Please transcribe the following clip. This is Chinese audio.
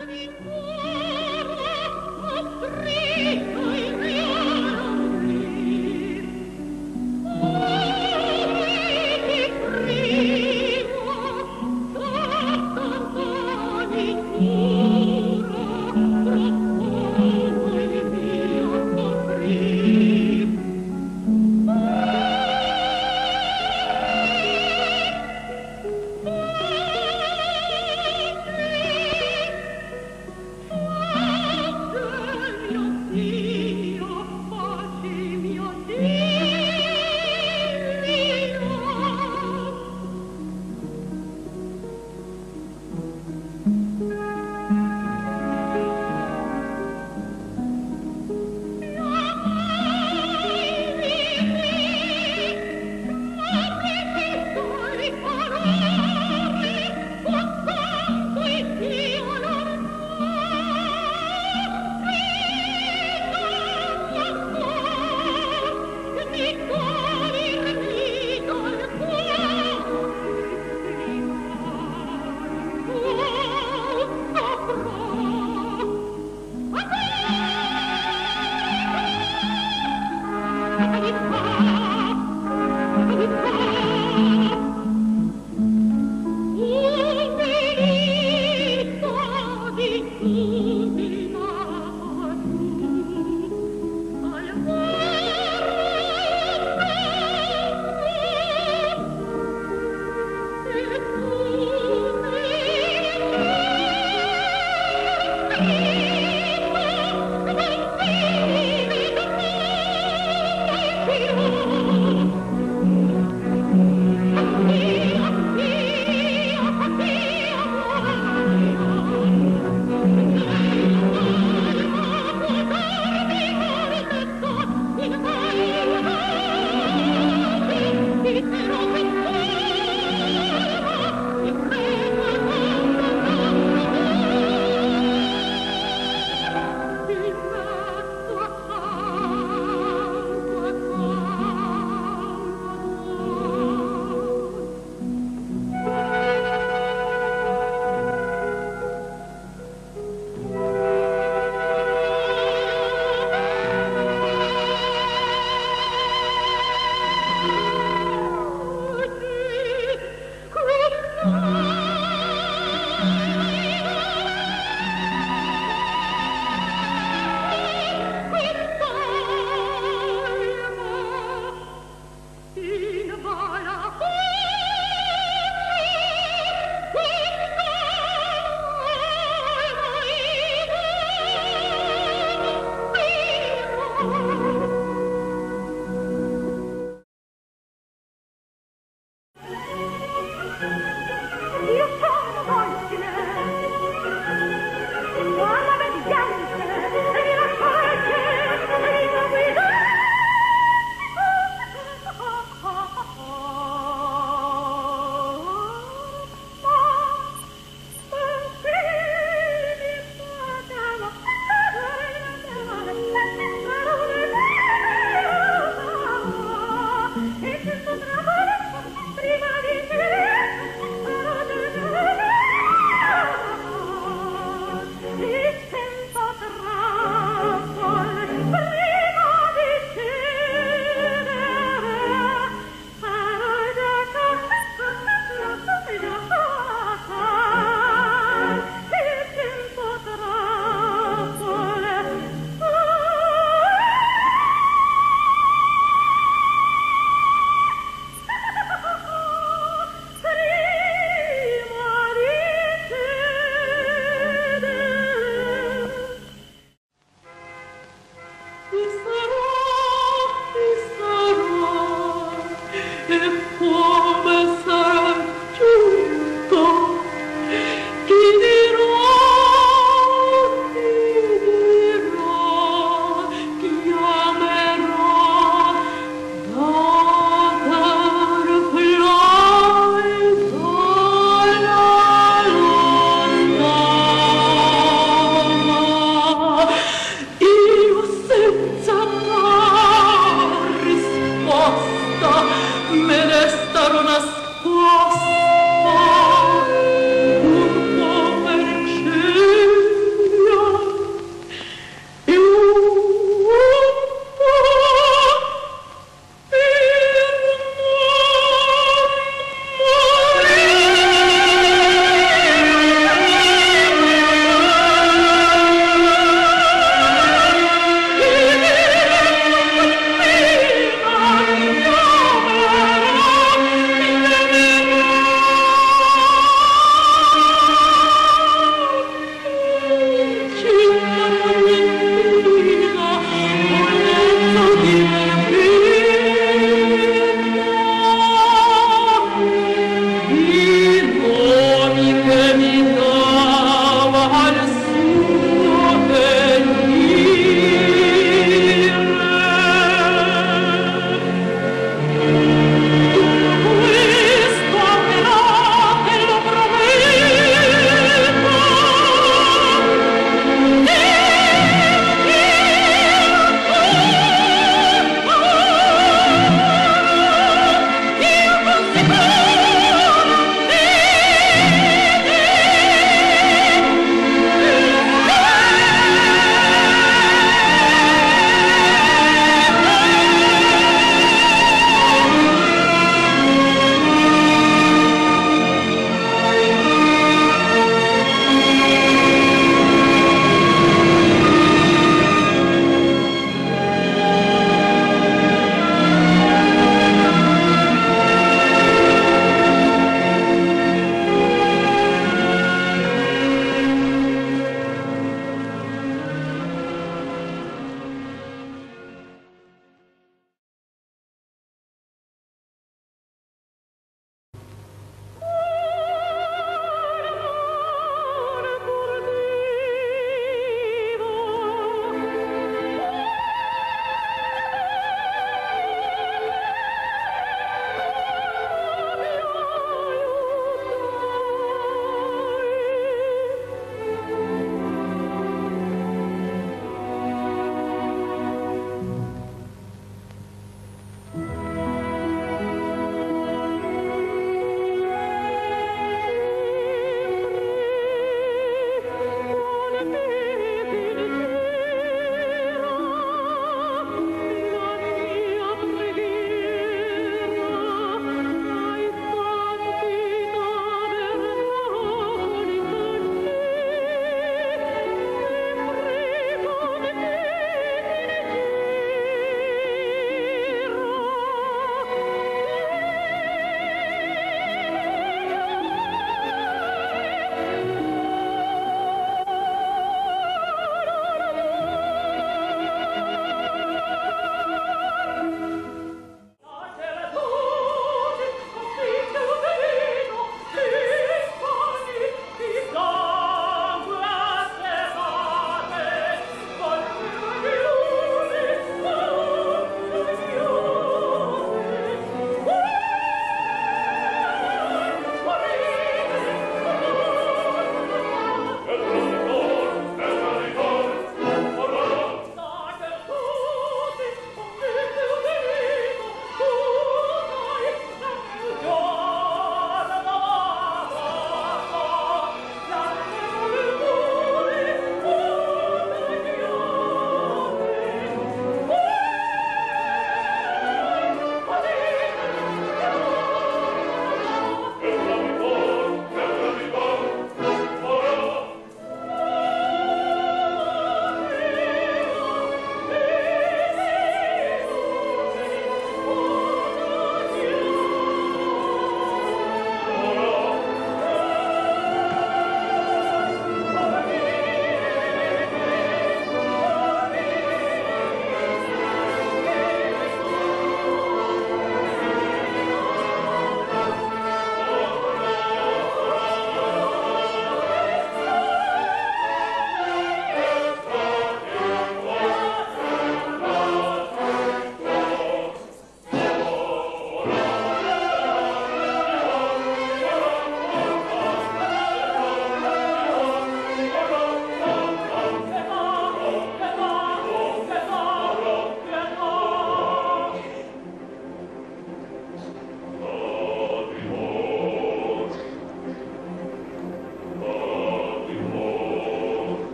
我的国。